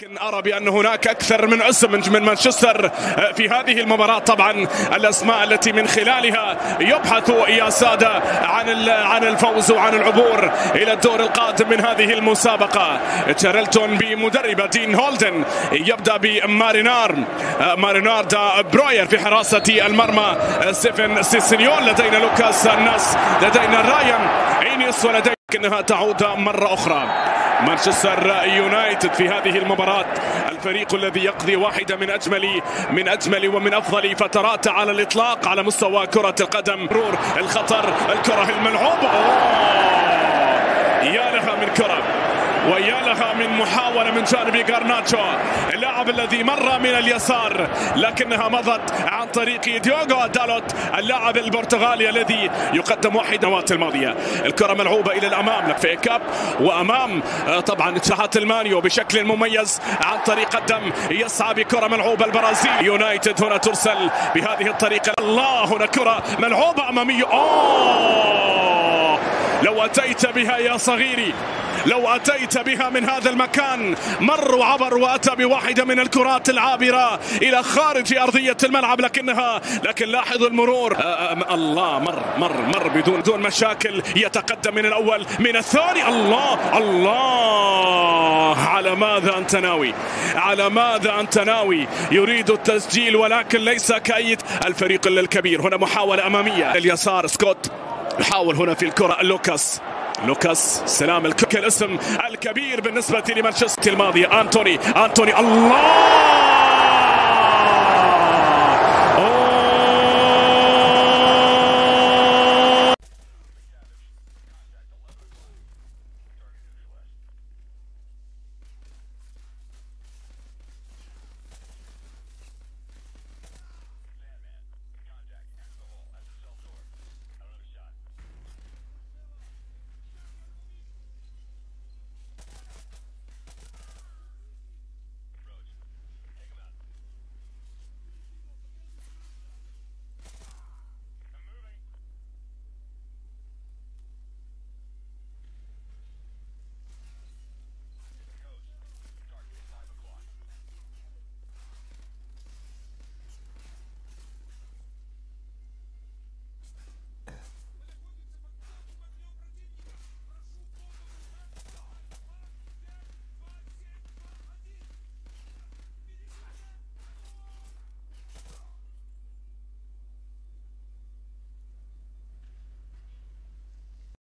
لكن أرى بأن هناك أكثر من اسم من مانشستر في هذه المباراة. طبعا الأسماء التي من خلالها يبحث يا ساده عن عن الفوز وعن العبور إلى الدور القادم من هذه المسابقة. تشارلتون بمدربه دين هولدن يبدأ بماينارد. ماينارد بروير في حراسة المرمى ستيفن سيسينيون لدينا لوكاس نيس لدينا رايان إينيس ولدينا تعود مرة أخرى. مانشستر يونايتد في هذه المباراة. الفريق الذي يقضي واحدة من أجمل من أجمل ومن أفضل فترات على الإطلاق على مستوى كرة القدم. مرور الخطر الكرة الملعوبة. يا لها من كرة. ويا لها من محاولة من جانب غارناتشو. اللاعب الذي مر من اليسار لكنها مضت عن طريق ديوغو دالوت اللاعب البرتغالي الذي يقدم واحد نوات الماضية. الكرة ملعوبة إلى الأمام لك في كاب وأمام طبعا اتشاهات المانيو بشكل مميز عن طريق الدم. يسعى بكرة ملعوبة البرازيل. يونايتد هنا ترسل بهذه الطريقة. الله هنا كرة ملعوبة أمامية. أوه! لو أتيت بها يا صغيري لو أتيت بها من هذا المكان مر وعبر وأتى بواحدة من الكرات العابرة إلى خارج أرضية الملعب لكنها لكن لاحظوا المرور. الله مر مر مر بدون دون مشاكل. يتقدم من الأول من الثاني. الله الله! على ماذا أنت ناوي؟ على ماذا أنت ناوي؟ يريد التسجيل ولكن ليس كأي الفريق الكبير. هنا محاولة أمامية. اليسار سكوت. يحاول هنا في الكرة لوكاس. لوكاس سلام الكوك الاسم الكبير بالنسبة لمانشستر الماضية. أنتوني أنتوني الله!